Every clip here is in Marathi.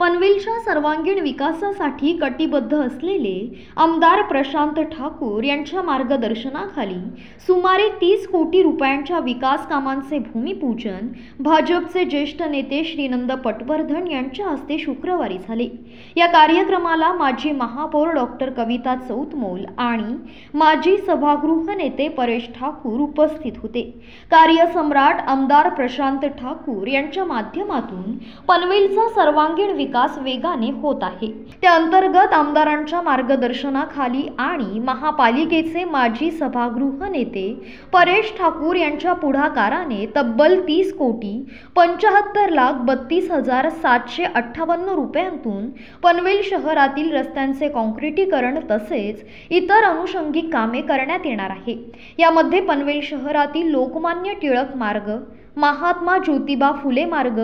पनवेलच्या सर्वांगीण विकासासाठी कटिबद्ध असलेले आमदार प्रशांत ठाकूर यांच्या मार्गदर्शनाखाली सुमारे तीस कोटी रुपयांच्या विकास कामांचे भूमिपूजन भाजपचे ज्येष्ठ नेते श्रीनंद पटवर्धन यांच्या हस्ते शुक्रवारी झाले. या कार्यक्रमाला माजी महापौर डॉक्टर कविता चौतमोल आणि माजी सभागृह नेते परेश ठाकूर उपस्थित होते. कार्यसम्राट आमदार प्रशांत ठाकूर यांच्या माध्यमातून पनवेलचा सर्वांगीण विकास वेगाने होत आहे. त्या अंतर्गत आमदारांच्या मार्गदर्शनाखाली आणि महापालिकेचे माजी सभागृह नेते परेश ठाकूर यांच्या पुढाकाराने तब्बल तीस कोटी पंचाहत्तर लाख बत्तीस हजार सातशे अठ्ठावन्न रुपयांतून पनवेल शहरातील रस्त्यांचे कॉन्क्रिटीकरण तसेच इतर अनुषंगिक कामे करण्यात येणार आहे. यामध्ये पनवेल शहरातील लोकमान्य टिळक मार्ग महात्मा ज्योतिबा फुले मार्ग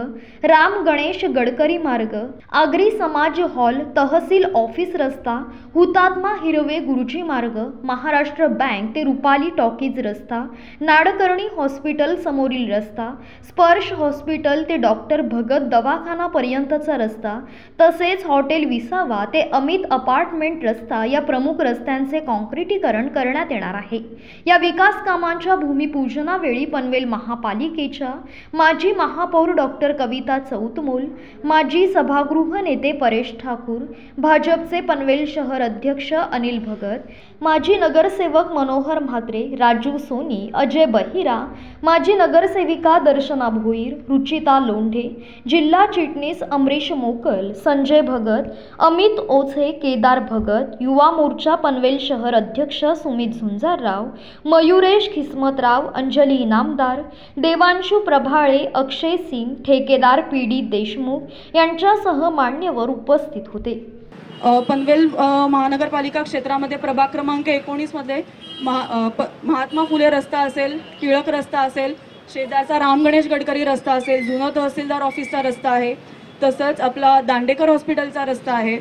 राम गणेश गडकरी मार्ग आगरी समाज हॉल तहसील ऑफिस रस्ता हुतात्मा हिरवे गुरुजी मार्ग महाराष्ट्र बँक ते रुपाली टॉकीज रस्ता नाडकर्णी हॉस्पिटल समोरील रस्ता स्पर्श हॉस्पिटल ते डॉक्टर भगत दवाखानापर्यंतचा रस्ता तसेच हॉटेल विसावा ते अमित अपार्टमेंट रस्ता या प्रमुख रस्त्यांचे कॉन्क्रिटीकरण करण्यात येणार आहे. या विकास कामांच्या भूमिपूजनावेळी पनवेल महापालिकेच्या माजी महापौर डॉक्टर कविता चौतमोल माजी सभागृह नेते परेश ठाकूर भाजपचे पनवेल शहर अध्यक्ष अनिल भगत माजी नगरसेवक मनोहर म्हात्रे राजू सोनी अजय बहिरा माजी नगरसेविका दर्शना भोईर रुचिता लोंढे जिल्हा चिटणीस अमरीश मोकल संजय भगत अमित ओझे केदार भगत युवा मोर्चा पनवेल शहर अध्यक्ष सुमित झुंजारराव मयुरेश खिस्मतराव अंजली इनामदार देवांश प्रभाळे अक्षय सिंग ठेकेदार पी डी देशमुख यांच्यासह मान्यवर उपस्थित होते. पनवेल महानगरपालिका क्षेत्रामध्ये प्रभाग क्रमांक एकोणीसमध्ये महा प महात्मा फुले रस्ता असेल टिळक रस्ता असेल शेजारचा राम गणेश गडकरी रस्ता असेल जुनं तहसीलदार ऑफिसचा रस्ता आहे तसंच आपला दांडेकर हॉस्पिटलचा रस्ता आहे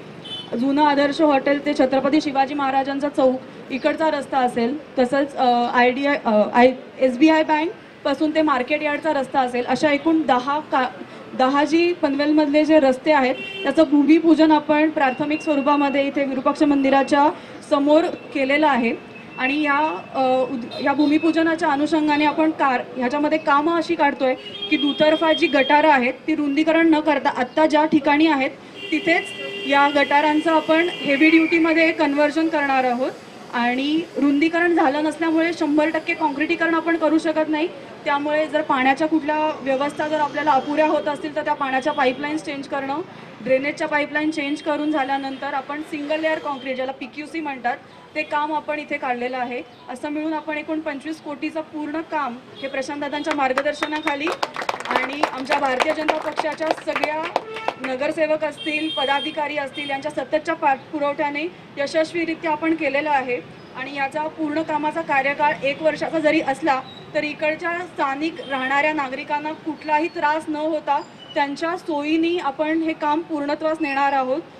जुनं आदर्श हॉटेल ते छत्रपती शिवाजी महाराजांचा चौक इकडचा रस्ता असेल तसंच I D I I S B I bank पासून ते मार्केट यार्डचा रस्ता असेल अशा एकूण दहा का दहा जी पनवेलमधले जे रस्ते आहेत त्याचं भूमिपूजन आपण प्राथमिक स्वरूपामध्ये इथे विरूपाक्ष मंदिराच्या समोर केलेलं आहे. आणि या उद- या भूमिपूजनाच्या अनुषंगाने आपण कार ह्याच्यामध्ये कामं अशी काढतोय की दुतर्फा जी गटारं आहेत ती रुंदीकरण न करता आत्ता ज्या ठिकाणी आहेत तिथेच या गटारांचं आपण हेवी ड्युटीमध्ये कन्व्हर्जन करणार आहोत. आणि रुंदीकरण झालं नसल्यामुळे शंभर टक्के कॉन्क्रिटीकरण आपण करू शकत नाही. त्यामुळे जर पाण्याच्या कुठल्या व्यवस्था जर आपल्याला अपुऱ्या होत असतील तर त्या पाण्याच्या पाईपलाईन्स चेंज करणं ड्रेनेजच्या पाईपलाईन चेंज करून झाल्यानंतर आपण सिंगल लेअर कॉन्क्रीट ज्याला पी क्यू सी म्हणतात ते काम आपण इथे काढलेलं आहे. असं मिळून आपण एकूण पंचवीस कोटीचं पूर्ण काम हे प्रशांतदादांच्या मार्गदर्शनाखाली आणि आमच्या भारतीय जनता पक्षाच्या सगळ्या नगरसेवक असतील पदाधिकारी असतील यांच्या सततच्या पाठपुरवठ्याने यशस्वीरित्या आपण केलेलं आहे. आणि याचा पूर्ण कामाचा कार्यकाळ एक वर्षाचा जरी असला तरी इकडच्या स्थानिक राहणाऱ्या नागरिकांना कुठलाही त्रास न होता त्यांच्या सोयीनी आपण हे काम पूर्णत्वास नेणार आहोत.